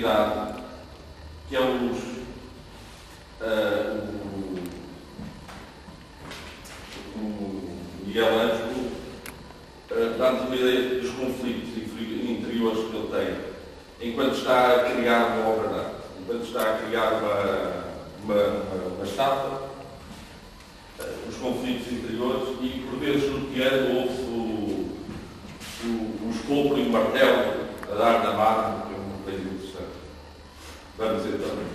que é os, uh, o, o Miguel Ângelo, uh, dá-nos uma ideia dos conflitos interiores que ele tem, enquanto está a criar uma obra de arte, enquanto está a criar uma, uma, uma, uma estátua, uh, os conflitos interiores, e por vezes no piano ouve-se o, o, o escopo e o martelo a dar na mármore, Ben bize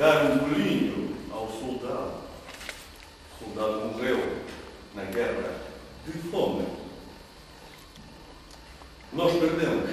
dar um bolinho ao soldado. O soldado morreu na guerra de fome. Nós perdemos